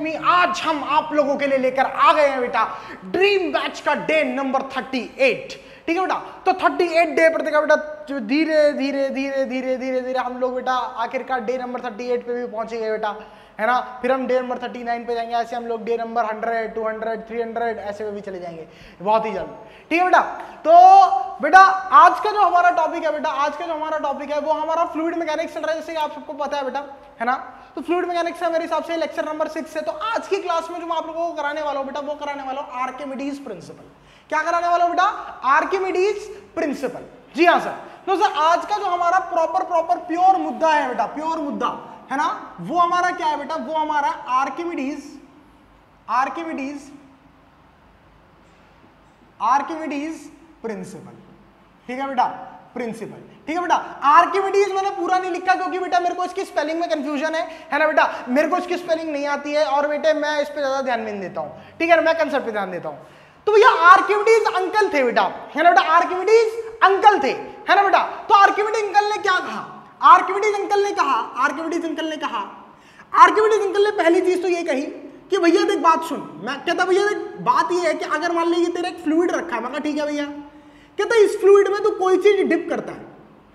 Academy आज हम आप लोगों के लिए लेकर आ गए हैं बेटा। ड्रीम बैच का डे नंबर थर्टी एट ठीक है बेटा? तो 38 डे पर देखा बेटा धीरे धीरे धीरे धीरे धीरे धीरे हम लोग बेटा आखिरकार डे नंबर 38 पे भी पहुँचे गए बेटा। है ना? फिर हम डे नंबर 39 पे जाएँगे, ऐसे हम लोग डे नंबर 100 200 300 ऐसे में भी चले जाएँगे। बहुत ही जल्द। ठीक है बेटा? तो बेटा, आज का जो हमारा टॉपिक है बेटा, आज का जो हमारा टॉपिक है, वो हमारा फ्लूड मैकेनिक्स चल रहा है, जैसे आप सबको पता है बेटा। है ना? तो फ्लूइड मैकेनिक्स है, मेरे हिसाब से लेक्चर नंबर सिक्स है तो आज की क्लास में जो मैं आप लोगों को कराने वाला हूँ बेटा, वो कराने वाला हूँ आर्किमिडीज प्रिंसिपल क्या कराने वाला हूँ बेटा? आर्किमिडीज प्रिंसिपल जी हाँ सर तो सर आज का जो हमारा प्रॉपर प्रॉपर प्योर मुद्दा है बेटा प्योर मुद्दा, है ना? वो हमारा क्या है बेटा? वो हमारा आर्किमिडीज आर्किमिडीज आर्किमिडीज प्रिंसिपल ठीक है बेटा? प्रिंसिपल ठीक है बेटा? आर्किमिडीज मैंने पूरा नहीं लिखा क्योंकि बेटा मेरे को इसकी स्पेलिंग में कंफ्यूजन है। है ना बेटा? मेरे को इसकी स्पेलिंग नहीं आती है और बेटे मैं इस पे ज़्यादा ध्यान नहीं देता हूँ। ठीक है मैं कंसेप्ट पे ध्यान देता हूँ। तो भैया आर्किमिडीज अंकल थे बेटा। है ना बेटा? आर्किमिडीज अंकल थे। है ना बेटा? तो आर्किमिडीज अंकल ने क्या कहा? आर्किमिडीज अंकल ने कहा आर्किमिडीज अंकल ने कहा आर्किमिडीज अंकल ने पहली चीज़ तो ये कही कि भैया देख बात सुन। मैं कहता, भैया देख, बात ये है कि अगर मान लीजिए तेरा एक फ्लूइड रखा है। मैं ठीक है भैया। कहता, इस फ्लूइड में तो कोई चीज़ डिप करता है।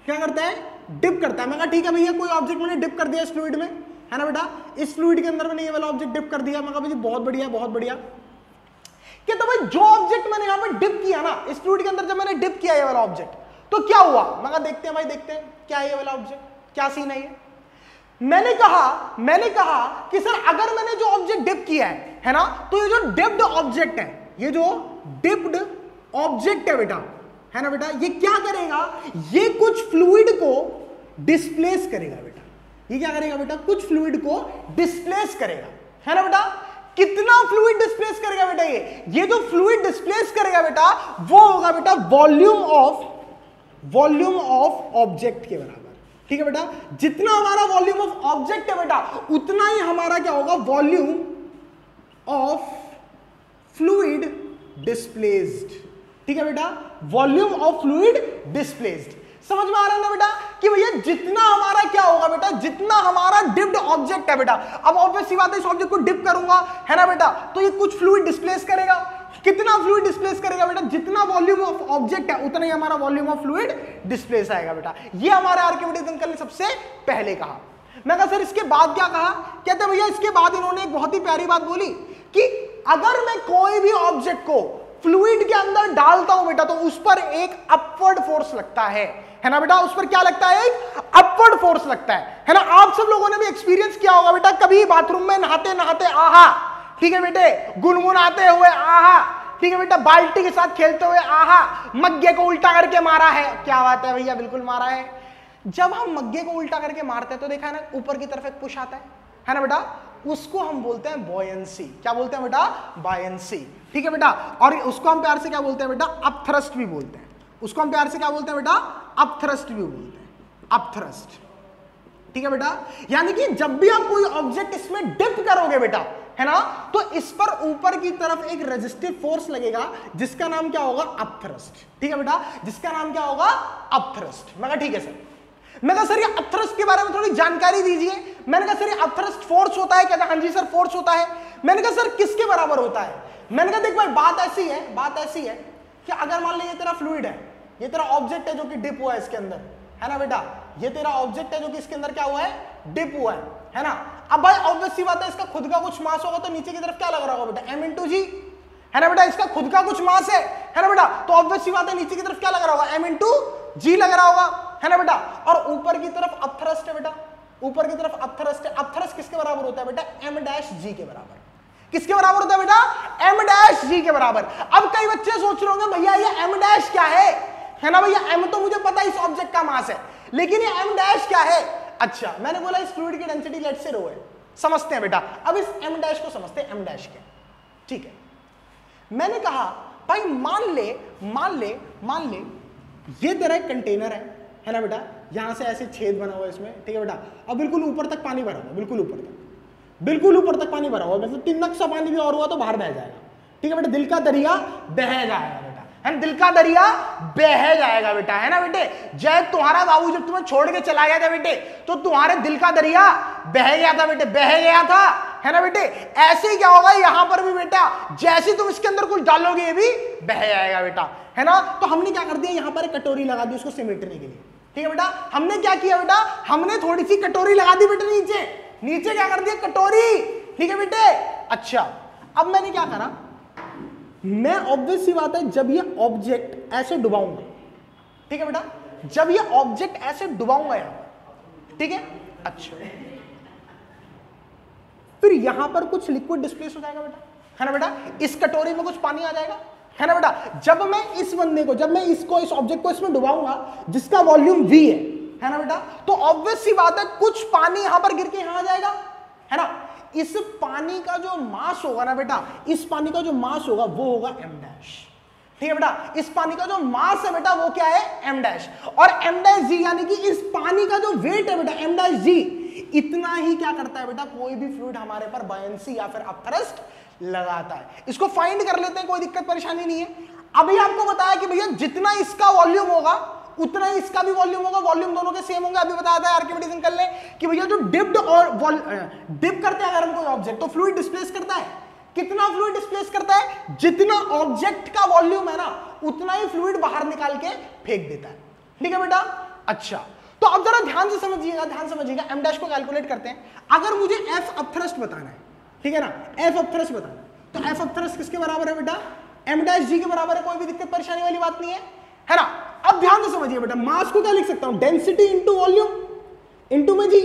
क्या करता है? डिप करता है। मैं कहा, ठीक है भैया, कोई ऑब्जेक्ट मैंने डिप कर दिया इस फ्लूइड में। है ना बेटा? इस फ्लूइड के अंदर मैंने ये वाला ऑब्जेक्ट डिप कर दिया। मैं कहा बहुत बढ़िया बहुत बढ़िया। कहता भाई, जो ऑब्जेक्ट मैंने यहाँ पर डिप किया ना, इस फ्लूइड के अंदर जब मैंने डिप किया ये वाला ऑब्जेक्ट तो क्या हुआ? मैं कहा, देखते हैं भाई, देखते हैं, क्या ये वाला ऑब्जेक्ट क्या सीन है ये? मैंने कहा मैंने कहा कि, सर, अगर मैंने जो ऑब्जेक्ट डिप किया है है ना तो ये जो डिप्ड ऑब्जेक्ट है, ये जो डिप्ड ऑब्जेक्ट है बेटा है ना बेटा? ये क्या करेगा? ये कुछ फ्लूइड को डिस्प्लेस करेगा बेटा। ये क्या करेगा बेटा? कुछ फ्लूइड को डिस्प्लेस करेगा। है ना बेटा? कितना फ्लूइड डिस्प्लेस करेगा बेटा ये? ये जो फ्लूइड डिस्प्लेस करेगा बेटा, वो होगा बेटा volume of volume of object के बराबर। ठीक है बेटा? जितना हमारा वॉल्यूम ऑफ़ ऑब्जेक्ट है बेटा, उतना ही हमारा क्या होगा? वॉल्यूम ऑफ़ फ्लूइड डिस्प्लेस्ड ठीक है बेटा? Volume of fluid displaced. समझ में आ रहा है ना बेटा? कि भैया, जितना हमारा क्या होगा बेटा? जितना हमारा डिप्ड ऑब्जेक्ट है बेटा। अब ऑब्वियस सी बात है, इस ऑब्जेक्ट को डिप करूँगा, है ना बेटा? तो ये कुछ फ्लूइड डिस्प्लेस करेगा। कितना फ्लूइड डिस्प्लेस करेगा बेटा? जितना वॉल्यूम ऑफ़ ऑब्जेक्ट है, उतना ही हमारा वॉल्यूम ऑफ़ फ्लूइड डिस्प्लेस आएगा बेटा। ये हमारे आर्किमिडीज अंकल ने सबसे पहले कहा। मैं कहा, सर, इसके बाद क्या कहा? कहते भैया, इसके बाद इन्होंने एक बहुत ही प्यारी बात बोली कि अगर मैं कोई भी ऑब्जेक्ट को फ्लूइड के अंदर डालता हूँ बेटा तो उस पर एक अपवर्ड फोर्स लगता है। है ना बेटा? उस पर क्या लगता है? एक अपवर्ड फोर्स लगता है। है ना? आप सब लोगों ने भी एक्सपीरियंस किया होगा बेटा, कभी बाथरूम में नहाते नहाते, आहा, ठीक है बेटे? गुनगुनाते हुए, आहा, ठीक है बेटा? बाल्टी के साथ खेलते हुए, आहा, मग्गे को उल्टा करके मारा है। क्या बात है भैया, बिल्कुल मारा है। जब हम मग्गे को उल्टा करके मारते हैं तो देखा है ना, ऊपर की तरफ़ एक पुश आता है। है ना बेटा? उसको हम बोलते हैं बॉयंसी क्या बोलते हैं बेटा? बॉयंसी ठीक है बेटा? और उसको हम प्यार से क्या बोलते हैं बेटा? अपथ्रस्ट भी बोलते हैं। उसको हम प्यार से क्या बोलते हैं बेटा? अपथ्रस्ट भी बोलते हैं। अपथ्रस्ट ठीक है बेटा? यानी कि जब भी आप कोई ऑब्जेक्ट इसमें डिप करोगे बेटा, है ना? तो इस पर ऊपर की तरफ़ एक रेजिस्टिव फोर्स लगेगा, जिसका नाम क्या होगा? अपथ्रस्ट ठीक है बेटा? जिसका नाम क्या होगा? अपथ्रस्ट मैं ठीक है सर मैं कहा, सर, ये अपथ्रस्ट के बारे में थोड़ी जानकारी दीजिए। मैंने कहा, सर, ये अपथ्रस्ट फोर्स होता है कहता हाँ जी, सर फोर्स होता है। मैंने कहा, सर, किसके बराबर होता है? मैंने कहा, देख भाई, बात ऐसी है, बात ऐसी है कि अगर मान लीजिए तेरा फ्लूइड है, ये तेरा ऑब्जेक्ट है जो कि डिप हुआ है इसके अंदर, है ना बेटा? ये तेरा ऑब्जेक्ट है जो कि इसके अंदर क्या हुआ है? डिप हुआ है है ना? अब भाई ऑब्वियस सी बात है, इसका खुद का कुछ मास होगा तो नीचे की तरफ़ क्या लग रहा होगा बेटा? एम इंटू जी है ना बेटा, इसका खुद का कुछ मास है है ना बेटा? तो ऑब्वियस सी बात है, नीचे की तरफ़ क्या लग रहा होगा? एम इंटू जी लग रहा होगा, है ना बेटा? और ऊपर की तरफ़ अपथ्रस्ट है बेटा। ऊपर की तरफ़ अपथ्रस्ट है। अपथ्रस्ट किसके बराबर होता है बेटा? एम डैश जी के बराबर। किसके बराबर होता है बेटा? एम डैश जी के बराबर। अब कई बच्चे सोच रहे होंगे, भैया, ये एम डैश क्या है? है ना भैया एम तो मुझे पता है इस ऑब्जेक्ट का मास है, लेकिन ये एम डैश क्या है? अच्छा मैंने बोला इस फ्लूइड की डेंसिटी लेट से रो है। समझते हैं बेटा। अब इस एम डैश को समझते हैं एम डैश क्या ठीक है। मैंने कहा, भाई, मान ले मान ले मान ले, ये तेरा एक कंटेनर है है ना बेटा? यहाँ से ऐसे छेद बना हुआ है इसमें, ठीक है बेटा? अब बिल्कुल ऊपर तक पानी भरा हुआ, बिल्कुल ऊपर तक, बिल्कुल ऊपर तक पानी भरा हुआ मतलब तिनक सा पानी भी और हुआ तो बाहर बह जाएगा, ठीक है बेटा? दिल का दरिया बह जाएगा दिल का दरिया बह जाएगा बेटा, है ना बेटे? जय तुम्हारा बाबू जब तुम्हें छोड़ के चला गया था बेटे तो तुम्हारे दिल का दरिया बह गया था बेटे, बह गया था है ना बेटे? ऐसे ही क्या होगा? यहाँ पर भी बेटा, जैसे तुम इसके अंदर कुछ डालोगे, ये भी बह जाएगा बेटा। है ना? तो हमने क्या कर दिया? यहाँ पर कटोरी लगा दी उसको सिमेटने के लिए। ठीक है बेटा? हमने क्या किया बेटा? हमने थोड़ी सी कटोरी लगा दी बेटे नीचे। नीचे क्या कर दिया? कटोरी। ठीक है बेटे? अच्छा अब मैंने क्या करा? मैं ऑब्वियस सी बात है, जब ये ऑब्जेक्ट ऐसे डुबाऊँगा। ठीक है बेटा? जब ये ऑब्जेक्ट ऐसे डुबाऊँगा यहाँ ठीक है? अच्छा। फिर यहाँ पर कुछ लिक्विड डिस्प्लेस हो जाएगा बेटा। है ना बेटा? इस कटोरी में कुछ पानी आ जाएगा। है ना बेटा? जब मैं इस बंदे को, जब मैं इसको, इस ऑब्जेक्ट को इसमें डुबाऊँगा, जिसका वॉल्यूम वी है है ना बेटा? तो ऑब्वियस सी बात है, कुछ पानी यहाँ पर गिर के यहाँ आ जाएगा। है ना? इस पानी का जो मास होगा ना बेटा, इस पानी का जो मास होगा, वो होगा एम डैश ठीक है बेटा? इस पानी का जो मास है बेटा, वो क्या है? एम डैश और एम डैश जी यानी कि इस पानी का जो वेट है बेटा एम डैश जी इतना ही क्या करता है बेटा? कोई भी फ्लूड हमारे पर बायंसी या फिर अपथ्रस्ट लगाता है। इसको फाइंड कर लेते हैं, कोई दिक्कत, परेशानी नहीं है। अभी आपको बताया कि भैया, जितना इसका वॉल्यूम होगा, उतना ही इसका भी वॉल्यूम होगा। वॉल्यूम दोनों के सेम होंगे। अभी बताया था आर्किमिडीज अंकल ने कि भैया, जो डिप्ड और डिप करते हैं अगर हम कोई ऑब्जेक्ट तो फ्लूइड डिस्प्लेस करता है। कितना फ्लूइड डिस्प्लेस करता है? जितना ऑब्जेक्ट का वॉल्यूम है ना, उतना ही फ्लूड बाहर निकाल के फेंक देता है। ठीक है बेटा? अच्छा। तो अब जरा ध्यान से समझिएगा, ध्यान समझिएगा एम डैश को कैलकुलेट करते हैं। अगर मुझे एफ़ अपथ्रस्ट बताना है, ठीक है ना? एफ़ अपथ्रस्ट बताना तो एफ़ अपथ्रस्ट किसके बराबर है बेटा? एम डैश जी के बराबर है, कोई भी दिक्कत, परेशानी वाली बात नहीं है। है ना? अब ध्यान से समझिए बेटा मास को क्या लिख सकता हूँ? डेंसिटी इंटू वॉल्यूम इंटू में जी,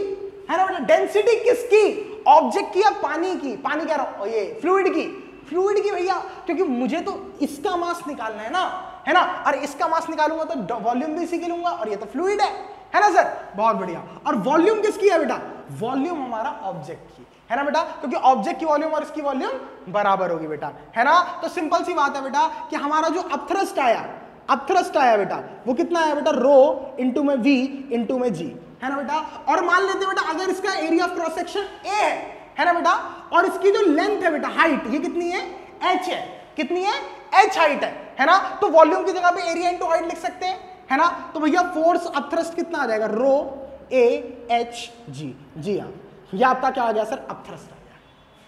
है ना बेटा? डेंसिटी किसकी? ऑब्जेक्ट की या पानी की? पानी कह रहा हूँ, ये फ्लूइड की। फ्लूइड की भैया, क्योंकि मुझे तो इसका मास निकालना है ना? है ना? और इसका मास निकालूँगा तो वॉल्यूम भी इसी के लूँगा, और ये तो फ्लूइड है। है ना सर? बहुत बढ़िया। और वॉल्यूम किसकी है बेटा? वॉल्यूम हमारा ऑब्जेक्ट की। है ना बेटा? क्योंकि ऑब्जेक्ट की वॉल्यूम और इसकी वॉल्यूम बराबर होगी बेटा। है ना? तो सिंपल सी बात है बेटा कि हमारा जो अपथ्रस्ट आया अपथ्रस्ट आया बेटा, वो कितना आया बेटा? रो इंटू में वी इंटू में जी है ना बेटा? और मान लेते बेटा, अगर इसका area of cross section A है है ना बेटा? और इसकी जो लेंथ है बेटा हाइट ये कितनी है? एच है। कितनी है? एच हाइट है। है ना? तो वॉल्यूम की जगह पे एरिया इंटू हाइट लिख सकते हैं। है ना? तो भैया फोर्स अपथ्रस्ट कितना आ जाएगा? रो ए एच जी जी हाँ। ये आपका क्या आ गया सर अपथ्रस्ट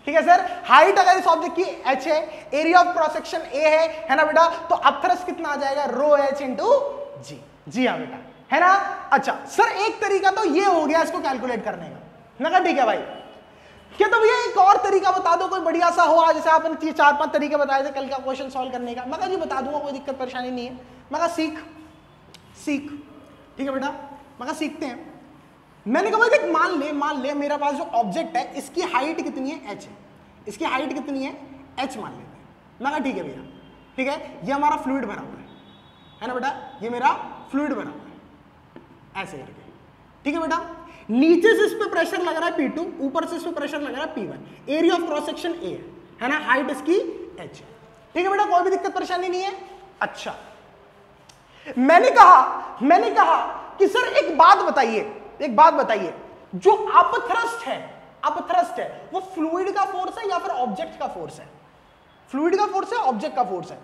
ठीक है सर हाइट अगर इस ऑब्जेक्ट की एच है area of cross section A है है ना बेटा? तो अपथ्रस्ट कितना आ जाएगा? रो एच इंटू जी जी हाँ बेटा। है ना? अच्छा सर एक तरीका तो ये हो गया इसको कैलकुलेट करने का। ना ठीक है भाई। क्या तो भैया, एक और तरीका बता दो, कोई बढ़िया सा हो आज, जैसे आपने चार, पाँच तरीके बताए थे कल का क्वेश्चन सॉल्व करने का। मैं जी, बता दूँगा, कोई दिक्कत, परेशानी नहीं है। मैं सीख। सीख। ठीक है बेटा? मैं सीखते हैं। मैंने कहा, भाई मान ले मान ले, मेरा पास जो ऑब्जेक्ट है, इसकी हाइट कितनी है? एच है। इसकी हाइट कितनी है? एच मान लेते हैं। मैं ठीक है भैया। ठीक है? ये हमारा फ्लूड भरा हुआ है। है ना बेटा? ये मेरा फ्लूड भरा हुआ है। ऐसे करके। ठीक है बेटा? नीचे से इस पर प्रेशर लग रहा है P2 ऊपर से इस पर प्रेशर लग रहा है P1 area of cross section A है। ना? हाइट इसकी एच है। ठीक है बेटा? कोई भी दिक्कत, परेशानी नहीं है? अच्छा। मैंने कहा मैंने कहा कि सर, एक बात बताइए, एक बात बताइए। जो अपथ्रस्ट है अपथ्रस्ट है, वो फ्लूइड का फोर्स है या फिर ऑब्जेक्ट का फोर्स है? फ्लूइड का फोर्स है ऑब्जेक्ट का फोर्स है।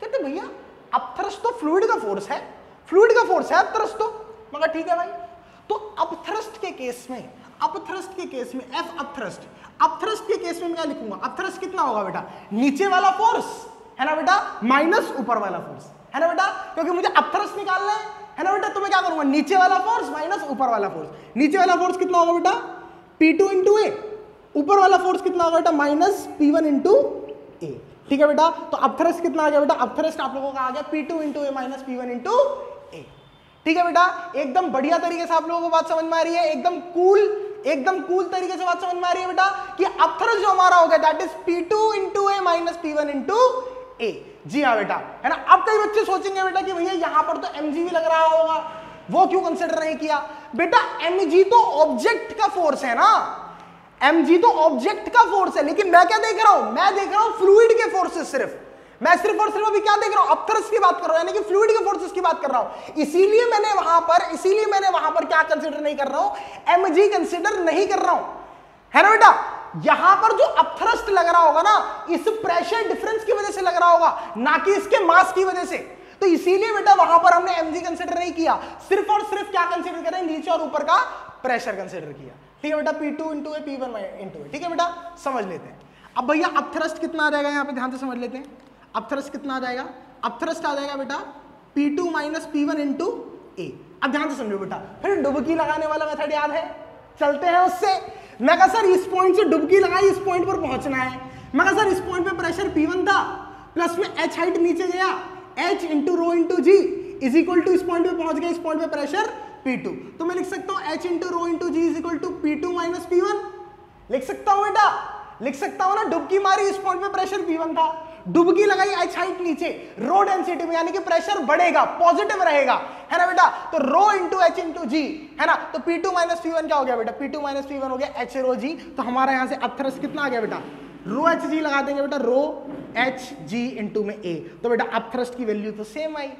कहते भैया, अपथ्रस्ट तो फ्लूइड का फोर्स है। फ्लूइड का फोर्स है अपथ्रस्ट तो। मगर ठीक है भाई। तो अपथ्रस्ट के केस में, अपथ्रस्ट के केस में एफ़ अपथ्रस्ट अपथ्रस्ट के केस में मैं क्या लिखूँगा? अपथ्रस्ट कितना होगा बेटा? नीचे वाला फोर्स है ना बेटा? माइनस ऊपर वाला फोर्स है ना बेटा? क्योंकि मुझे अपथ्रस्ट निकालना है। है ना बेटा? तो मैं क्या करूँगा? नीचे वाला फोर्स माइनस ऊपर वाला फोर्स नीचे वाला फोर्स कितना होगा बेटा? पी टू इंटू ए ऊपर वाला फोर्स कितना होगा बेटा? Minus P one into A ठीक है बेटा? तो अपथ्रस्ट कितना आ गया बेटा? अपथ्रस्ट आप लोगों का आ गया P two into A minus P one into A ठीक है बेटा? एकदम बढ़िया तरीके से आप लोगों को बात समझ में आ रही है। एकदम कूल एकदम कूल तरीके से बात समझ में आ रही है बेटा कि अपथ्रस्ट जो हमारा हो गया that is P two into A minus P one into A जी हाँ बेटा। है ना? अब कई बच्चे सोचेंगे बेटा कि भैया यहाँ पर तो एम लग रहा होगा। वो क्यों कंसिडर नहीं किया? बेटा एमजी तो ऑब्जेक्ट का फोर्स है ना। एमजी तो ऑब्जेक्ट का फोर्स है। लेकिन मैं क्या देख रहा हूँ? मैं देख रहा हूँ फ्लूइड के फोर्सेस सिर्फ़। मैं सिर्फ़ और सिर्फ़ अभी क्या देख रहा हूँ? अपथरस की बात कर रहा हूँ, यानी कि फ्लूइड के फोर्सेस की बात कर रहा हूँ। इसीलिए मैंने वहाँ पर, इसीलिए मैंने वहाँ पर क्या कंसिडर नहीं कर रहा हूँ? एमजी कंसिडर नहीं कर रहा हूँ। है ना बेटा? यहाँ पर जो अपथ्रस्ट लग रहा होगा ना, इस प्रेशर डिफरेंस की वजह से लग रहा होगा, ना कि इसके मास की वजह से। तो इसीलिए बेटा वहाँ पर हमने एमजी कंसिडर नहीं किया। सिर्फ़ और सिर्फ़ क्या कंसिडर करें? नीचे और ऊपर का प्रेशर कंसिडर किया। ठीक है बेटा? P two into A P one into A ठीक है बेटा? समझ लेते हैं। अब भैया अब थ्रस्ट कितना आ जाएगा यहाँ पे? ध्यान से समझ लेते हैं। अब थ्रस्ट कितना आ जाएगा? अब थ्रस्ट आ जाएगा बेटा P two minus P one into A अब ध्यान से समझो बेटा। फिर डुबकी लगाने वाला मेथड याद है? चलते हैं उससे। मैं कहा, सर, इस पॉइंट से डुबकी लगाई, इस पॉइंट पर पहुँचना है। मैं कहा, सर, इस पॉइंट पे प्रेशर पी वन था प्लस में एच हाइट नीचे गया। H into rho into G is equal to इस पॉइंट पे पहुँच गया, इस पॉइंट पे प्रेशर पी टू तो मैं लिख सकता हूँ H into rho into G is equal to P two minus P one लिख सकता हूँ बेटा, लिख सकता हूँ ना, डुबकी मारी, इस पॉइंट पे प्रेशर पी वन था। डुबकी लगाई एच हाइट नीचे। रो डेंसिटी में यानी कि प्रेशर बढ़ेगा पॉजिटिव रहेगा। है ना बेटा? तो rho into H into G है ना? तो P two minus P one क्या हो गया बेटा? P two minus P one हो गया एच रो जी तो हमारा यहाँ से अपथरस कितना आ गया बेटा? रो एच जी लगा देंगे बेटा रो एच जी इंटू में ए तो बेटा अपथ्रस्ट की वैल्यू तो सेम आई।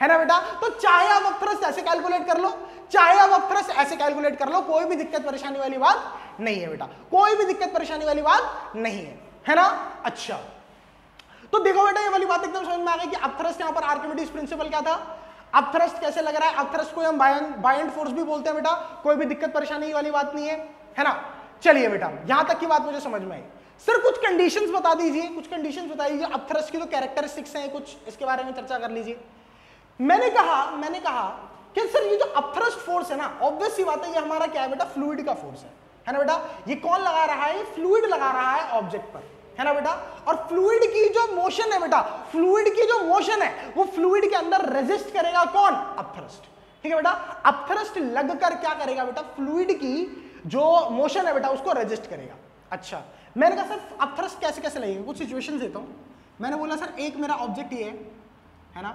है ना बेटा? तो चाहे आप अपथ्रस्ट ऐसे कैलकुलेट कर लो, चाहे आप अपथ्रस्ट ऐसे कैलकुलेट कर लो, कोई भी दिक्कत परेशानी वाली बात नहीं है बेटा। कोई भी दिक्कत परेशानी वाली बात नहीं है। है ना? अच्छा। तो देखो बेटा, ये वाली बात एकदम समझ में आ गई कि अपथ्रस्ट यहाँ पर आर्किमिडीज प्रिंसिपल क्या था? अपथ्रस्ट कैसे लग रहा है? अपथ्रस्ट को हम बायंड फोर्स भी बोलते हैं बेटा। कोई भी दिक्कत, परेशानी वाली बात नहीं है है ना? चलिए बेटा, यहाँ तक की बात मुझे समझ में आई। सर, कुछ कंडीशंस बता दीजिए, कुछ कंडीशंस बता दीजिए। अपथ्रस्ट की तो कैरेक्टरिस्टिक्स हैं, कुछ इसके बारे में चर्चा कर लीजिए। मैंने कहा मैंने कहा कि सर, ये जो अपथ्रस्ट फोर्स है ना ऑब्वियस सी बात है, ये हमारा क्या है बेटा? फ्लूइड का फोर्स है। है ना बेटा? ये कौन लगा रहा है? फ्लूइड लगा रहा है ऑब्जेक्ट पर। है ना बेटा? और फ्लूइड की जो मोशन है बेटा फ्लूइड की जो मोशन है, वो फ्लूइड के अंदर रेजिस्ट करेगा कौन? अपथ्रस्ट ठीक है बेटा? अपथ्रस्ट लगकर क्या करेगा बेटा? फ्लूइड की जो मोशन है बेटा, उसको रेजिस्ट करेगा। अच्छा मैंने कहा, सर अपथ्रस्ट कैसे कैसे लगेगा? कुछ सिचुएशन देता हूँ। मैंने बोला, सर, एक मेरा ऑब्जेक्ट ये है है ना?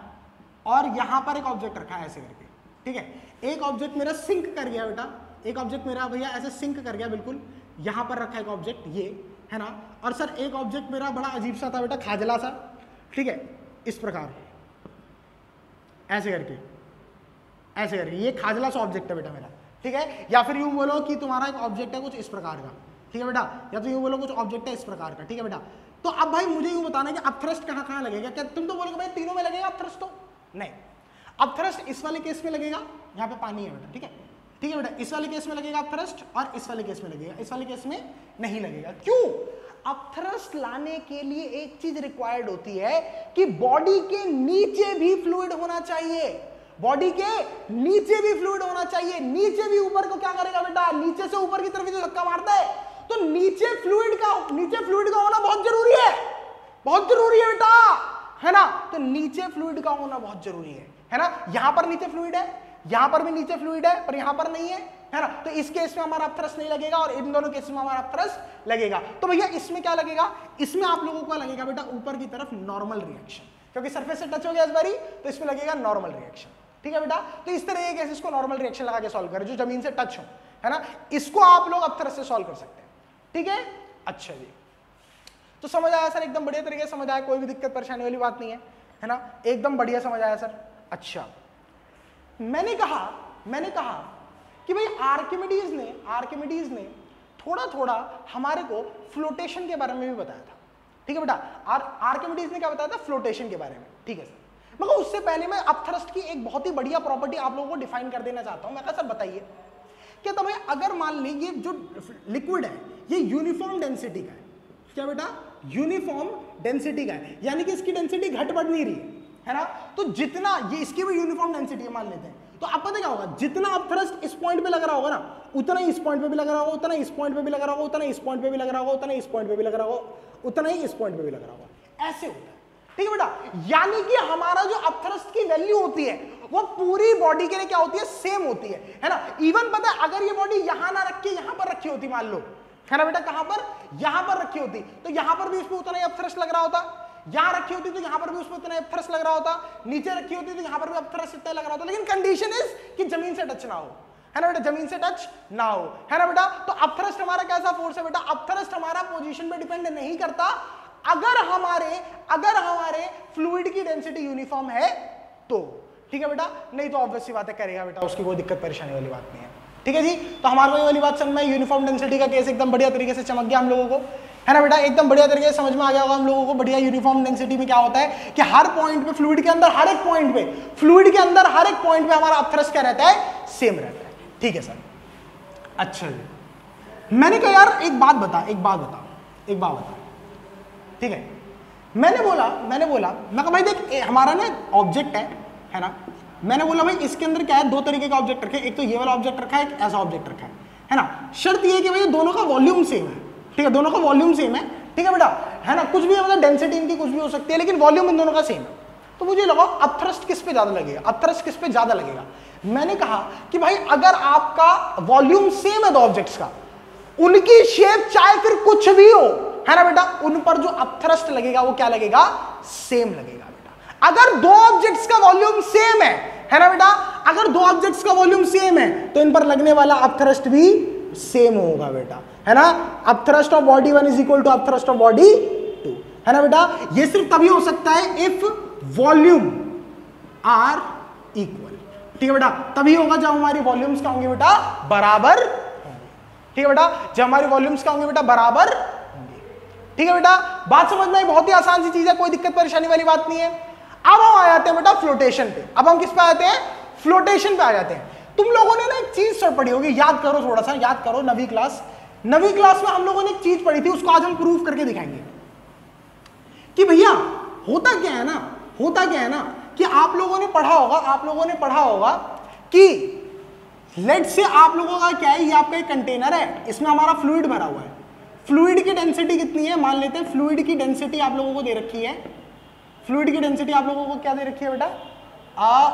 और यहाँ पर एक ऑब्जेक्ट रखा है ऐसे करके। ठीक है? एक ऑब्जेक्ट मेरा सिंक कर गया बेटा। एक ऑब्जेक्ट मेरा भैया ऐसे सिंक कर गया, बिल्कुल। यहाँ पर रखा एक ऑब्जेक्ट ये। है ना? और सर, एक ऑब्जेक्ट मेरा बड़ा अजीब सा था बेटा, खाजला सा। ठीक है? इस प्रकार। ऐसे करके। ऐसे करके। ये खाजला सा ऑब्जेक्ट है बेटा मेरा। ठीक है? या फिर यूँ बोलो कि तुम्हारा एक ऑब्जेक्ट है कुछ इस प्रकार का। ठीक है बेटा? या तो यूँ बोलो कुछ ऑब्जेक्ट है इस प्रकार का। ठीक है बेटा? तो अब भाई मुझे यूँ बताना कि अपथ्रस्ट कहाँ कहाँ लगेगा? क्या तुम तो बोलोगे भाई, तीनों में लगेगा अपथ्रस्ट तो? नहीं। अपथ्रस्ट इस वाले केस में लगेगा। यहाँ पे पानी है बेटा। ठीक है? ठीक है बेटा, इस वाले केस में लगेगा अपथ्रस्ट और इस वाले केस में लगेगा। इस वाले केस में नहीं लगेगा। क्यों? अपथ्रस्ट लाने के लिए एक चीज़ रिक्वायर्ड होती है कि बॉडी के नीचे भी फ्लूड होना चाहिए। बॉडी के नीचे भी फ्लूइड होना चाहिए। नीचे भी ऊपर को क्या करेगा बेटा? नीचे से ऊपर की तरफ़ जो धक्का मारता है। तो नीचे फ्लूड का, नीचे फ्लूड का होना बहुत ज़रूरी है। बहुत ज़रूरी है बेटा। है ना? तो नीचे फ्लूड का होना बहुत ज़रूरी है। है ना? यहाँ पर नीचे फ्लूड है। यहाँ पर भी नीचे फ्लूड है, पर यहाँ पर नहीं है है ना? तो इस केस में हमारा अपथ्रस्ट नहीं लगेगा और इन दोनों केस में हमारा अपथ्रस्ट लगेगा। तो भैया, इसमें क्या लगेगा? इसमें आप लोगों को लगेगा, बेटा, ऊपर की तरफ़ नॉर्मल रिएक्शन क्योंकि सरफेस से टच हो गया इस बारी तो इसमें लगेगा नॉर्मल रिएक्शन ठीक है बेटा? तो इस तरह के केसेस को नॉर्मल रिएक्शन लगा के सॉल्व करें, जो ज़मीन से टच हो, है ना? इसको आप लोग अपथ्रस्ट से सॉल्व कर सकते हैं, ठीक है? अच्छा जी। तो समझ आया सर एकदम बढ़िया तरीके से समझ आया, कोई भी दिक्कत, परेशानी वाली बात नहीं है है ना? एकदम बढ़िया समझ आया सर अच्छा। मैंने कहा मैंने कहा कि भाई आर्किमिडीज ने आर्किमिडीज ने थोड़ा थोड़ा हमारे को फ्लोटेशन के बारे में भी बताया था। ठीक है बेटा? आर आर्किमिडीज ने क्या बताया था? फ्लोटेशन के बारे में। ठीक है सर। मगर उससे पहले मैं अपथ्रस्ट की एक बहुत ही बढ़िया प्रॉपर्टी आप लोगों को डिफाइन कर देना चाहता हूँ। मैं कहा, सर, बताइए। क्या तो भाई, अगर मान ली ये जो लिक्विड है, ये यूनिफॉर्म डेंसिटी का है। क्या बेटा? यूनिफॉर्म डेंसिटी का है। यानी कि इसकी डेंसिटी घट बढ़ नहीं रही है। है ना? तो जितना ये इसकी भी यूनिफॉर्म डेंसिटी है, मान लेते हैं। तो आप पता क्या होगा? जितना आप थ्रस्ट इस पॉइंट पे लग रहा होगा ना, उतना ही इस पॉइंट पे भी लग रहा होगा, उतना इस पॉइंट पे भी लग रहा होगा, उतना इस पॉइंट पे भी लग रहा होगा, उतना इस पॉइंट पे भी लग रहा होगा, उतना ही इस पॉइंट पे भी लग रहा होगा। ऐसे होता है। ठीक है बेटा? यानी कि हमारा जो अपथ्रस्ट की वैल्यू होती है, वो पूरी बॉडी के लिए क्या होती है? सेम होती है। है ना? इवन पता है, अगर ये बॉडी यहाँ ना रख, यहाँ पर रखी होती, मान लो। है ना बेटा? कहाँ पर? यहाँ पर रखी होती। तो यहाँ पर भी उसमें उतना ही अपथ्रस्ट लग रहा होता। यहाँ रखी होती तो यहाँ पर भी उसमें इतना अपथ्रस लग रहा होता, नीचे रखी होती तो यहाँ पर भी अपथ्रस इतना लग रहा होता, लेकिन कंडीशन इज़ कि ज़मीन से टच ना हो। है ना बेटा? ज़मीन से टच ना हो। है ना बेटा? तो अपथ्रस्ट हमारा कैसा फोर्स है बेटा? अपथ्रस्ट हमारा पोजीशन पे डिपेंड नहीं करता। अगर हमारे अगर हमारे फ्लूइड की डेंसिटी यूनिफॉर्म है तो। ठीक है बेटा? नहीं तो ऑब्वियसली बात है करेगा बेटा, उसकी कोई दिक्कत परेशानी वाली बात नहीं है। ठीक है जी? तो हमारे को वाली बात समझ में यूनिफॉर्म डेंसिटी का केस एकदम बढ़िया तरीके से चमक गया हम लोगों को। है ना बेटा? एकदम बढ़िया तरीके से समझ में आ गया होगा हम लोगों को बढ़िया यूनिफॉर्म डेंसिटी में क्या होता है कि हर पॉइंट पे फ्लूइड के अंदर हर एक पॉइंट पे फ्लूड के अंदर हर एक पॉइंट पे हमारा अपथ्रस्ट क्या रहता है? सेम रहता है। ठीक है सर अच्छा जी। मैंने कहा, यार, एक बात बता, एक बात बता, एक बात बता। ठीक है? मैंने बोला मैंने बोला, मैं भाई, देख हमारा ना ऑब्जेक्ट है है ना? मैंने बोला, भाई, इसके अंदर क्या है? दो तरीके का ऑब्जेक्ट रखे एक तो ये वाला ऑब्जेक्ट रखा है, एक ऐसा ऑब्जेक्ट रखा है है ना? शर्त ये है कि भाई दोनों का वॉल्यूम सेम है। ठीक है, दोनों का वॉल्यूम सेम है। ठीक है बेटा, है ना? कुछ भी मतलब डेंसिटी इनकी कुछ भी हो सकती है, लेकिन वॉल्यूम इन दोनों का सेम है। तो मुझे लगा अपथ्रस्ट किस पे ज़्यादा लगेगा? अपथ्रस्ट किस पे ज़्यादा लगेगा? मैंने कहा कि भाई, अगर आपका वॉल्यूम सेम है दो ऑब्जेक्ट्स का, उनकी शेप चाहे फिर कुछ भी हो, है ना बेटा? उन पर जो अपथ्रस्ट लगेगा, वो क्या लगेगा? सेम लगेगा बेटा। अगर दो ऑब्जेक्ट्स का वॉल्यूम सेम है है ना बेटा? अगर दो ऑब्जेक्ट्स का वॉल्यूम सेम है तो इन पर लगने वाला अपथ्रस्ट भी सेम होगा बेटा। है ना? Upthrust of body one is equal to upthrust of body two है ना बेटा? ये सिर्फ़ तभी हो सकता है इफ़ वॉल्यूम आर इक्वल ठीक है बेटा? तभी होगा जब हमारी वॉल्यूम्स क्या होंगे बेटा बराबर ठीक है बेटा? जब हमारी वॉल्यूम्स क्या होंगे बेटा बराबर ठीक है बेटा? बात समझना बहुत ही आसान सी चीज़ है, कोई दिक्कत, परेशानी वाली बात नहीं है। अब हम आ जाते हैं बेटा फ्लोटेशन पे। अब हम किस पे आते हैं? फ्लोटेशन पे आ जाते हैं। तुम लोगों ने ना एक चीज़ सर पढ़ी होगी, याद करो थोड़ा सा, याद करो नवी क्लास नवी क्लास में हम लोगों ने एक चीज़ पढ़ी थी, उसको आज हम प्रूफ करके दिखाएँगे। कि भैया, होता क्या है ना, होता क्या है ना, कि आप लोगों ने पढ़ा होगा, आप लोगों ने पढ़ा होगा कि लेट से आप लोगों का क्या है, ये आपका एक कंटेनर है, इसमें हमारा फ्लूइड भरा हुआ है। फ्लूइड की डेंसिटी कितनी है, मान लेते हैं फ्लूइड की डेंसिटी आप लोगों को दे रखी है। फ्लूइड की डेंसिटी आप लोगों को क्या दे रखी है बेटा? आ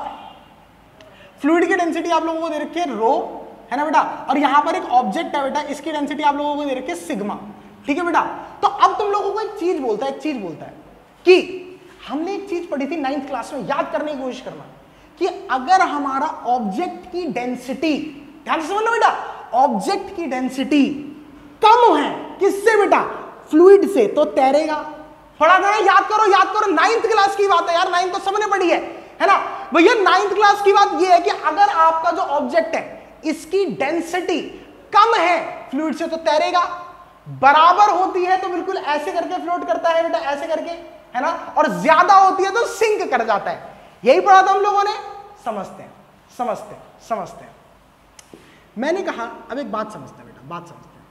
फ्लूइड की डेंसिटी आप लोगों को दे रखी है रो है ना बेटा? और यहाँ पर एक ऑब्जेक्ट है बेटा, इसकी डेंसिटी आप लोगों को दे रखी सिग्मा ठीक है बेटा? तो अब तुम लोगों को एक चीज़ बोलता है, एक चीज़ बोलता है कि हमने एक चीज़ पढ़ी थी नाइन्थ क्लास में, याद करने की कोशिश करना, कि अगर हमारा ऑब्जेक्ट की डेंसिटी ध्यान से समझ लो बेटा ऑब्जेक्ट की डेंसिटी कम है किससे बेटा? फ्लूइड से तो तैरेगा। पढ़ा था याद करो याद करो नाइन्थ क्लास की बात है यार नाइन्थ तो सबने पढ़ी है है ना? भैया नाइन्थ क्लास की बात यह है कि अगर आपका जो ऑब्जेक्ट है इसकी डेंसिटी कम है। फ्लूड से तो तैरेगा। बराबर होती है तो बिल्कुल ऐसे करके फ्लोट करता है बेटा, ऐसे करके, है ना? और ज़्यादा होती है तो सिंक कर जाता है। यही पढ़ा था हम लोगों ने। समझते हैं समझते हैं समझते हैं। मैंने कहा, अब एक बात समझते हैं बेटा, बात समझते हैं।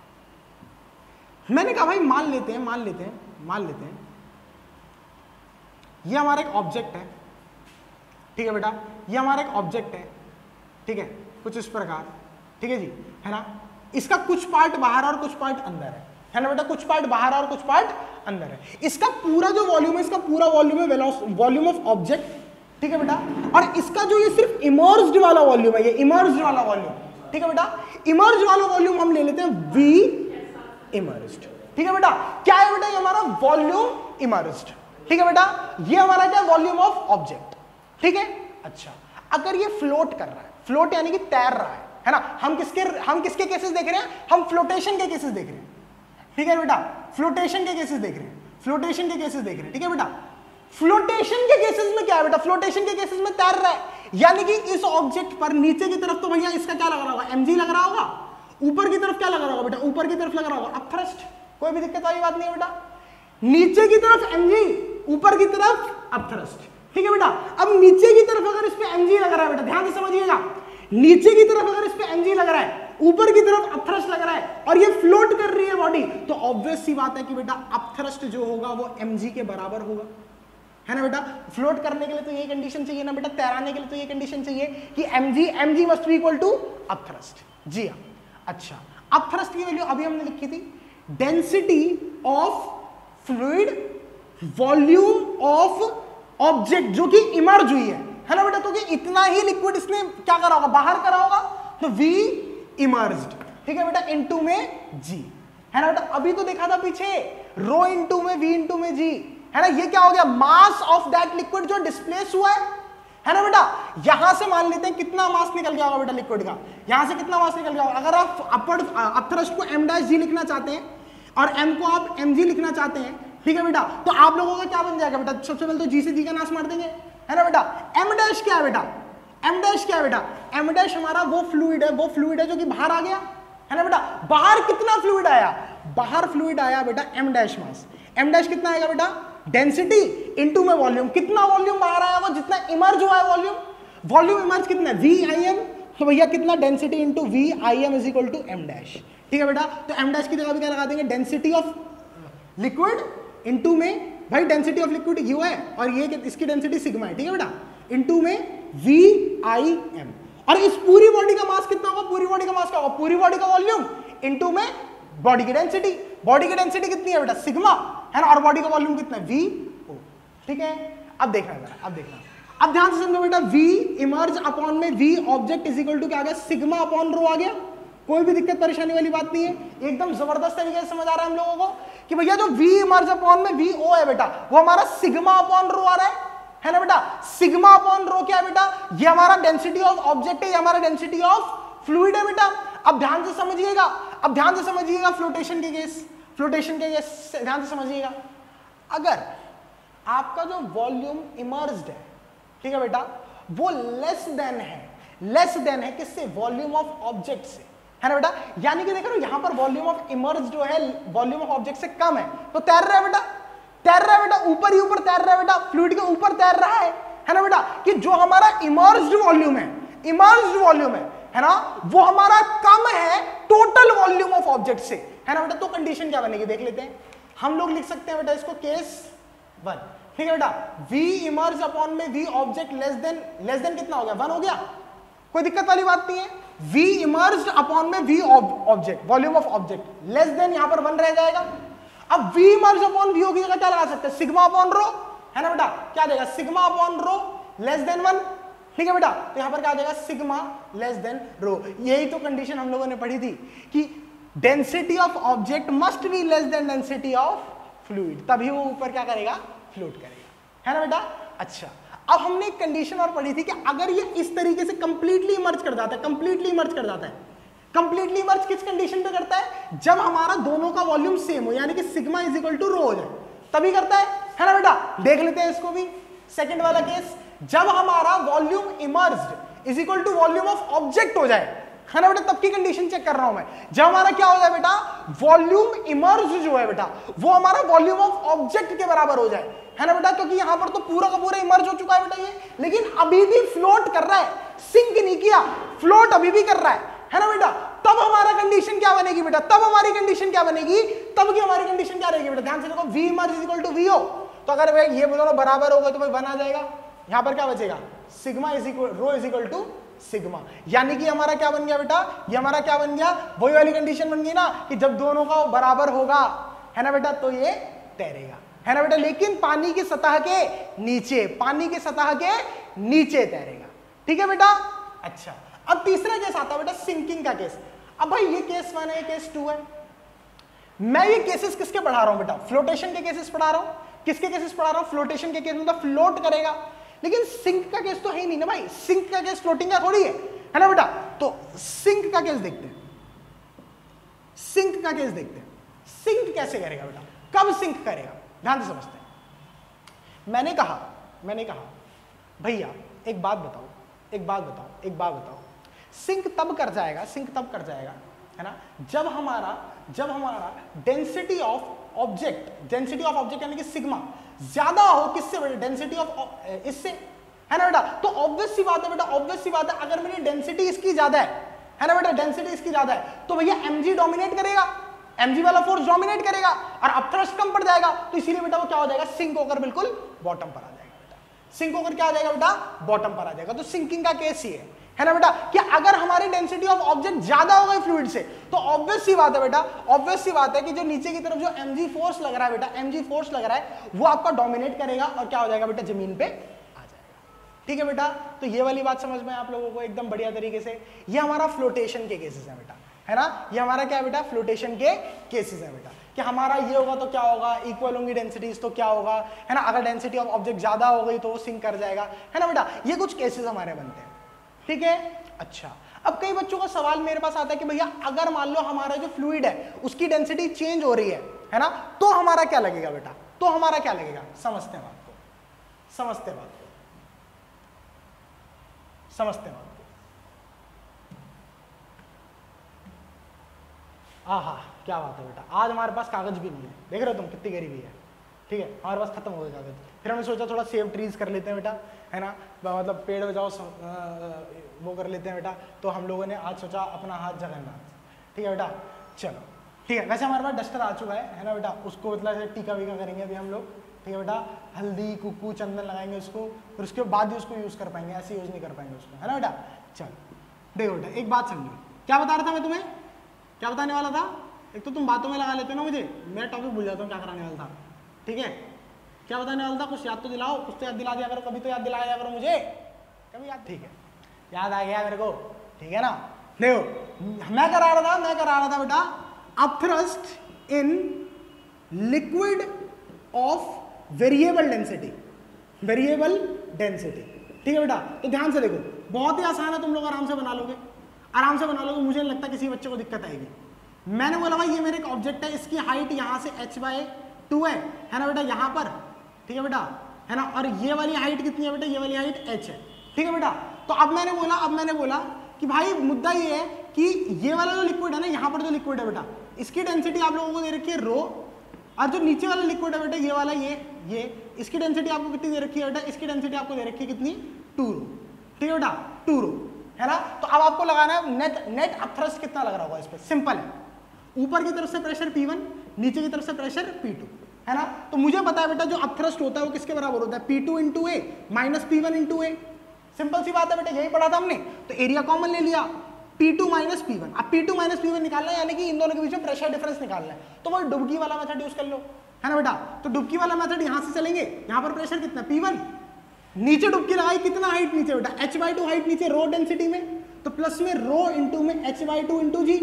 मैंने कहा, भाई, मान लेते हैं, मान लेते हैं, मान लेते हैं। ये हमारा एक ऑब्जेक्ट है। ठीक है बेटा? ये हमारा एक ऑब्जेक्ट है। ठीक है? कुछ इस प्रकार। ठीक है जी? है ना? इसका कुछ पार्ट बाहर और कुछ पार्ट अंदर है। है ना बेटा? कुछ पार्ट बाहर और कुछ पार्ट अंदर है। इसका पूरा जो वॉल्यूम है, इसका पूरा वॉल्यूम है वॉल्यूम ऑफ़ ऑब्जेक्ट ठीक है बेटा? और इसका जो ये सिर्फ़ इमर्ज्ड वाला वॉल्यूम है, ये इमर्ज्ड वाला वॉल्यूम ठीक है बेटा? इमर्ज वाला वॉल्यूम हम ले लेते हैं वी इमर्ज्ड ठीक है बेटा? क्या है बेटा ये हमारा? वॉल्यूम इमर्ज्ड ठीक है बेटा? ये हमारा क्या? वॉल्यूम ऑफ़ ऑब्जेक्ट ठीक है? अच्छा। अगर ये फ्लोट कर रहा है फ्लोट यानी कि तैर रहा है है ना? हम किसके हम किसके केसेस देख रहे हैं? हम फ्लोटेशन के केसेस देख रहे हैं। ठीक है बेटा? फ्लोटेशन के केसेस देख रहे हैं। फ्लोटेशन के केसेस देख रहे हैं। ठीक है बेटा? फ्लोटेशन के केसेस में क्या है बेटा? फ्लोटेशन के केसेस में तैर रहा है। यानी कि इस ऑब्जेक्ट पर नीचे की तरफ़ तो भैया इसका क्या लग रहा होगा? एमजी लग रहा होगा? ऊपर की तरफ़ क्या लग रहा होगा बेटा? ऊपर की तरफ़ लग रहा होगा। अपथ्रस्ट कोई भी दिक्कत वाली बात नहीं है बेटा। नीचे की तरफ़ एमजी ऊपर की तरफ़ अपथ्रस्ट ठीक है बेटा? अब नीचे की तरफ़ अगर इस पे एमजी लग रहा है बेटा, ध्यान से समझिएगा। नीचे की तरफ़ अगर इस पे एमजी लग रहा है, ऊपर की तरफ़ अपथ्रस्ट लग रहा है और ये फ्लोट कर रही है बॉडी तो ऑब्वियस सी बात है कि बेटा अपथ्रस्ट जो होगा वो एमजी के बराबर होगा। है ना बेटा? फ्लोट करने के लिए तो ये कंडीशन चाहिए ना बेटा? तैराने के लिए तो ये कंडीशन चाहिए कि MG MG must be equal to upthrust जी हाँ। अच्छा अपथ्रस्ट की वैल्यू अभी हमने लिखी थी। Density of fluid volume of object जो कि इमर्ज हुई है। है ना बेटा? तो कि इतना ही लिक्विड इसने क्या करा होगा? बाहर करा होगा? तो वी इमर्ज ठीक है बेटा? इनटू में जी है ना बेटा? अभी तो देखा था पीछे। रो इनटू में वी इनटू में जी है ना? ये क्या हो गया? मास ऑफ़ दैट लिक्विड जो डिस्प्लेस हुआ है। है ना बेटा? यहाँ से मान लेते हैं कितना मास निकल गया होगा बेटा लिक्विड का? यहाँ से कितना मास निकल गया होगा? अगर आप अपर अपथ्रस्ट को एम डैश जी लिखना चाहते हैं, और एम को आप एम जी लिखना चाहते हैं ठीक है बेटा? तो आप लोगों का क्या बन जाएगा बेटा? सबसे पहले तो जी से जी का नाश मार देंगे। है ना बेटा? एम डैश क्या है बेटा? एम डैश क्या है बेटा? एम डैश हमारा वो फ्लूइड है, वो फ्लूइड है जो कि बाहर आ गया। है ना बेटा? बाहर कितना फ्लूइड आया? बाहर फ्लूइड आया बेटा M dash mass M dash कितना आएगा बेटा? डेंसिटी इनटू में वॉल्यूम कितना वॉल्यूम बाहर आया वो? जितना इमर्ज हुआ है वॉल्यूम वॉल्यूम इमर्ज कितना? वी आई एम तो भैया, कितना density into V I M is equal to M dash ठीक है बेटा? तो एम डैश की जगह भी क्या लगा देंगे? डेंसिटी ऑफ़ लिक्विड इनटू में भाई डेंसिटी ऑफ़ लिक्विड यू है और ये इसकी डेंसिटी सिग्मा है, ठीक है बेटा? इनटू में वी आई एम और इस पूरी बॉडी का मास कितना होगा? पूरी बॉडी का मास क्या होगा पूरी बॉडी का वॉल्यूम इनटू में बॉडी की डेंसिटी बॉडी की डेंसिटी कितनी है बेटा? सिग्मा है ना? और बॉडी का वॉल्यूम कितना है? वी ओ ठीक है? अब देखना जरा अब देखना अब ध्यान से समझो बेटा, v इमर्ज अपॉन में v object is equal to क्या आ गया? सिग्मा अपॉन रो आ गया। कोई भी दिक्कत, परेशानी वाली बात नहीं है। एकदम ज़बरदस्त तरीके से समझ आ रहा है हम लोगों को कि भैया जो वी इमर्ज अपॉन में v o है बेटा, वो हमारा सिग्मा अपॉन रो आ रहा है। है ना बेटा? सिग्मा अपॉन रो क्या है बेटा? ये हमारा डेंसिटी ऑफ़ ऑब्जेक्ट है, ये हमारा डेंसिटी ऑफ़ फ्लूइड है बेटा। अब ध्यान से समझिएगा, अब ध्यान से समझिएगा फ्लोटेशन के केस फ्लोटेशन के केस ध्यान से समझिएगा। अगर आपका जो वॉल्यूम इमर्ज्ड है, ठीक है बेटा? वो लेस देन है लेस देन है किससे? वॉल्यूम ऑफ़ ऑब्जेक्ट से। है ना बेटा? यानी कि देख रहे हो यहाँ पर वॉल्यूम ऑफ़ इमर्ज जो है वॉल्यूम ऑफ़ ऑब्जेक्ट से कम है। तो तैर रहा है बेटा? तैर रहा है बेटा? ऊपर ही ऊपर तैर रहा है बेटा? फ्लूइड के ऊपर तैर रहा है। है ना बेटा? कि जो हमारा इमर्ज वॉल्यूम है इमर्ज वॉल्यूम है है ना? वो हमारा कम है टोटल वॉल्यूम ऑफ़ ऑब्जेक्ट से। है ना बेटा? तो कंडीशन क्या बनेगी? देख लेते हैं। हम लोग लिख सकते हैं बेटा इसको केस वन ठीक है बेटा? V इमर्ज अपॉन में v object less than less than कितना हो गया? वन हो गया? कोई दिक्कत वाली बात नहीं है। V इमर्ज अपॉन में v object volume of object less than यहाँ पर वन रह जाएगा। अब v इमर्ज अपॉन v की जगह क्या लगा सकते हैं? सिग्मा अपॉन रो है ना बेटा? क्या देगा? Sigma upon rho less than one ठीक है बेटा? तो यहाँ पर क्या आ जाएगा सिग्मा लेस देन रो यही तो कंडीशन हम लोगों ने पढ़ी थी कि density of object must be less than density of fluid तभी वो ऊपर क्या करेगा? फ्लोट करेगा। है ना बेटा? अच्छा। अब हमने एक कंडीशन और पढ़ी थी कि अगर ये इस तरीके से कंप्लीटली मर्ज कर जाता है कंप्लीटली मर्ज कर जाता है कंप्लीटली मर्ज किस कंडीशन पे करता है? जब हमारा दोनों का वॉल्यूम सेम हो, यानी कि sigma is equal to rho हो जाए, तभी करता है। है ना बेटा? देख लेते हैं इसको भी। सेकंड वाला केस जब हमारा volume immerse is equal to volume of object हो जाए, है ना बेटा? तब की कंडीशन चेक कर रहा हूँ मैं। जब हमारा क्या हो जाए बेटा? वॉल्यूम इमर्ज जो है बेटा, वो हमारा वॉल्यूम ऑफ़ ऑब्जेक्ट के बराबर हो जाए। है ना बेटा? क्योंकि यहाँ पर तो पूरा का पूरा इमर्ज हो चुका है बेटा ये। लेकिन अभी भी फ्लोट कर रहा है। सिंक नहीं किया फ्लोट अभी भी कर रहा है। है ना बेटा? तब हमारा कंडीशन क्या बनेगी बेटा? तब हमारी कंडीशन क्या बनेगी? तब की हमारी कंडीशन क्या रहेगी बेटा? ध्यान से देखो V immerse equal to V हो तो अगर भाई ये दोनों बराबर होगा तो भाई वन आ जाएगा। यहाँ पर क्या बचेगा? Sigma is equal rho is equal to sigma यानी कि हमारा क्या बन गया बेटा? ये हमारा क्या बन गया? वही वाली कंडीशन बन गई ना, कि जब दोनों का बराबर होगा, है ना बेटा? तो ये तैरेगा। है ना बेटा? लेकिन पानी की सतह के नीचे, पानी की सतह के नीचे तैरेगा। ठीक है बेटा? अच्छा अब तीसरा केस आता है बेटा सिंकिंग का केस अब भाई ये केस वन है केस टू है। मैं ये केसेस किसके पढ़ा रहा हूँ बेटा? फ्लोटेशन के केसेस पढ़ा रहा हूँ। किसके केसेस पढ़ा रहा हूँ? फ्लोटेशन के केस मतलब फ्लोट करेगा। लेकिन सिंक का केस तो है ही नहीं ना भाई। सिंक का केस फ्लोटिंग का थोड़ी है। है ना बेटा? तो सिंक का केस देखते हैं। सिंक का केस देखते हैं। सिंक कैसे करेगा बेटा? कब सिंक करेगा? ध्यान से समझते हैं। मैंने कहा मैंने कहा, भैया, एक बात बताओ, एक बात बताओ, एक बात बताओ। सिंक तब कर जाएगा, सिंक तब कर जाएगा, है ना? जब हमारा जब हमारा density of object density of object यानी कि सिग्मा ज़्यादा हो किससे बेटा? डेंसिटी ऑफ़ इससे, है ना बेटा? तो ऑब्वियस सी बात है बेटा ऑब्वियस सी बात है, अगर मेरी डेंसिटी इसकी ज़्यादा है है ना बेटा? डेंसिटी इसकी ज़्यादा है तो भैया एमजी डोमिनेट करेगा। एमजी वाला फोर्स डोमिनेट करेगा और अब थ्रस्ट कम पड़ जाएगा। तो इसीलिए बेटा वो क्या हो जाएगा? सिंक होकर बिल्कुल बॉटम पर आ जाएगा बेटा। सिंक होकर क्या आ जाएगा बेटा? बॉटम पर आ जाएगा। तो सिंकिंग का केस ही है। है ना बेटा? कि अगर हमारी डेंसिटी ऑफ़ ऑब्जेक्ट ज़्यादा हो गई फ्लूइड से तो ऑब्वियस सी बात है बेटा ऑब्वियस सी बात है कि जो नीचे की तरफ़ जो एमजी फोर्स लग रहा है बेटा एमजी फोर्स लग रहा है, वो आपका डोमिनेट करेगा और क्या हो जाएगा बेटा? ज़मीन पे आ जाएगा। ठीक है बेटा? तो ये वाली बात समझ में आप लोगों को एकदम बढ़िया तरीके से। ये हमारा फ्लोटेशन के केसेस है बेटा। है ना? ये हमारा क्या बेटा? फ्लोटेशन के केसेस है बेटा। कि हमारा ये होगा तो क्या होगा? इक्वल होंगी डेंसिटीज तो क्या होगा? है ना? अगर डेंसिटी ऑफ़ ऑब्जेक्ट ज़्यादा हो गई तो वो सिंक कर जाएगा। है ना बेटा? ये कुछ केसेस हमारे बनते हैं। ठीक है? अच्छा। अब कई बच्चों का सवाल मेरे पास आता है कि भैया, अगर मान लो हमारा जो फ्लूइड है, उसकी डेंसिटी चेंज हो रही है है ना? तो हमारा क्या लगेगा बेटा? तो हमारा क्या लगेगा? समझते हैं बात को। समझते बात को। समझते बात को आहा, क्या बात है बेटा। आज हमारे पास कागज़ भी नहीं है। देख रहे हो तुम कितनी गरीबी है। ठीक है, हमारे पास खत्म हो गए कागज़। फिर हमने सोचा थोड़ा सेव ट्रीज कर लेते हैं बेटा, है ना? मतलब पेड़ बजाओ वो कर लेते हैं बेटा। तो हम लोगों ने आज सोचा अपना हाथ जगन्नाथ। ठीक है बेटा? चलो। ठीक है, वैसे हमारे पास डस्टर आ चुका है है ना बेटा? उसको मतलब टीका वीका करेंगे अभी हम लोग। ठीक है बेटा? हल्दी, कुकू, चंदन लगाएँगे उसको, फिर उसके बाद ही उसको यूज़ कर पाएँगे, ऐसे यूज़ नहीं कर पाएँगे उसको। है ना बेटा? चलो। देखो बेटा, एक बात समझो। क्या बता रहा था मैं तुम्हें? क्या बताने वाला था? एक तो तुम बातों में लगा लेते हो ना मुझे। मैं टॉपिक भूल जाता हूँ क्या कराने वाला था। ठीक है? क्या बताने वाला था? कुछ याद तो दिलाओ, कुछ तो याद दिला दिया करो, कभी तो याद दिलाया करो मुझे। कभी याद, ठीक है। याद आ गया मेरे को, ठीक है ना? देखो, मैं करा रहा था, मैं करा रहा था बेटा। Upthrust in liquid of variable density variable density ठीक है बेटा? तो ध्यान से देखो, बहुत ही आसान है, तुम लोग आराम से बना लोगे। आराम से बना लोगे मुझे नहीं लगता किसी बच्चे को दिक्कत आएगी। मैंने बोला, भाई, ये मेरे एक ऑब्जेक्ट है, इसकी हाइट यहाँ से एच बाय टू है। है ना बेटा? यहाँ पर। ठीक है बेटा? है ना? और ये वाली हाइट कितनी है बेटा? ये वाली हाइट एच है। ठीक है बेटा? तो अब मैंने बोला, अब मैंने बोला कि भाई, मुद्दा ये है कि ये वाला जो लिक्विड है ना, यहाँ पर जो लिक्विड है बेटा, इसकी डेंसिटी आप लोगों को दे रखी है रो और जो नीचे वाला लिक्विड है बेटा, ये वाला, ये ये, इसकी डेंसिटी आपको कितनी दे रखी है बेटा? इसकी डेंसिटी आपको दे रखी है कितनी? टू रो ठीक है बेटा? टू रो है ना? तो अब आपको लगाना है नेट नेट अपथ्रस्ट कितना लग रहा होगा इस पर सिंपल है। ऊपर की तरफ़ से प्रेशर P1 नीचे की तरफ़ से प्रेशर P2 है ना? तो मुझे है बेटा, जो अपथ्रस्ट होता है वो किसके बराबर होता है? P2 two into A minus P one into A simple सी बात है बेटा, यही पढ़ा था हमने। तो एरिया कॉमन ले लिया। P2 to minus P one अब P2 to minus P one निकालना है, यानी कि इन दोनों के बीच में प्रेशर डिफरेंस निकालना है। तो वो डुबकी वाला मेथड यूज़ कर लो। है ना बेटा? तो डुबकी वाला मेथड यहाँ से चलेंगे। यहाँ पर प्रेशर कितना P1 नीचे डुबकी लगाई कितना हाइट नीचे बेटा एच बाई टू हाइट नीचे रो डेंसिटी में। तो प्लस में रो इंटू में H by two into G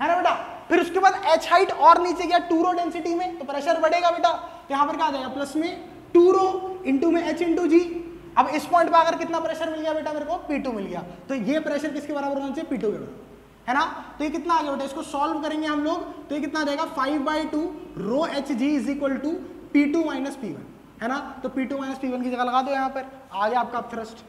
है ना बेटा? फिर उसके बाद एच हाइट और नीचे गया टू रो डेंसिटी में। तो प्रेशर बढ़ेगा बेटा। तो यहाँ पर क्या आ जाएगा? प्लस में टू रो इंटू में एच इंटू जी अब इस पॉइंट पर अगर कितना प्रेशर मिल गया बेटा मेरे को? P2 मिल गया। तो ये प्रेशर किसके बराबर होना चाहिए? P2 के बराबर। है ना? तो ये कितना आ गया बेटा इसको सॉल्व करेंगे हम लोग। तो ये कितना आ जाएगा? Five by two rho H G is equal to P two minus P one है ना? तो P two minus P one की जगह लगा दो यहाँ पर। आ गया आपका थ्रस्ट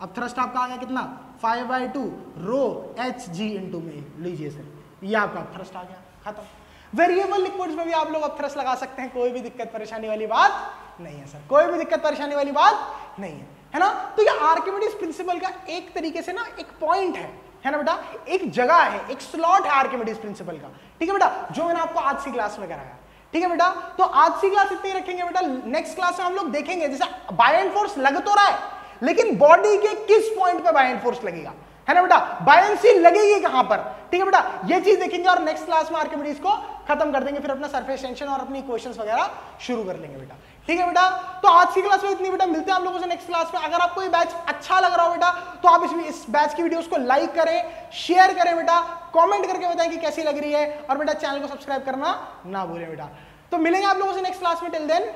अब थ्रस्ट आपका आ गया कितना? Five by two rho H G into में। लीजिए सर। ये आपका थ्रस्ट आ गया। खत्म। वेरिएबल लिक्विड्स में भी आप लोग अब थ्रस्ट लगा सकते हैं। कोई भी दिक्कत, परेशानी वाली बात नहीं है, सर। कोई भी दिक्कत, परेशानी वाली बात नहीं है। है ना? तो ये आर्किमिडीज प्रिंसिपल का एक तरीके से ना एक पॉइंट है। है ना बेटा? एक जगह है। एक स्लॉट है आर्किमिडीज प्रिंसिपल का। ठीक है बेटा? जो मैंने आपको आज की क्लास में कराया। ठीक है बेटा? तो आज की क्लास इतनी रखेंगे बेटा नेक्स्ट क्लास में हम लोग देखेंगे, जैसे बायन फोर्स लग तो रहा है, लेकिन बॉडी के किस पॉइंट पे बायन फोर्स लगेगा? है ना बेटा? बायसी लगेगी कहाँ पर? ठीक है बेटा? ये चीज़ देखेंगे और नेक्स्ट क्लास में आर्किमिडीज को खत्म कर देंगे, फिर अपना सरफेस टेंशन और अपनी क्वेश्चन वगैरह शुरू कर लेंगे बेटा। ठीक है बेटा? तो आज की क्लास में इतनी बेटा, मिलते हैं आप लोगों से नेक्स्ट क्लास में। अगर आपको ये बैच अच्छा लग रहा हो बेटा तो आप इस इस बैच की वीडियोस को लाइक करें शेयर करें बेटा कमेंट करके बताएँ कि कैसी लग रही है। और बेटा चैनल को सब्सक्राइब करना ना भूलें बेटा। तो मिलेंगे आप लोगों से नेक्स्ट क्लास में टिल देन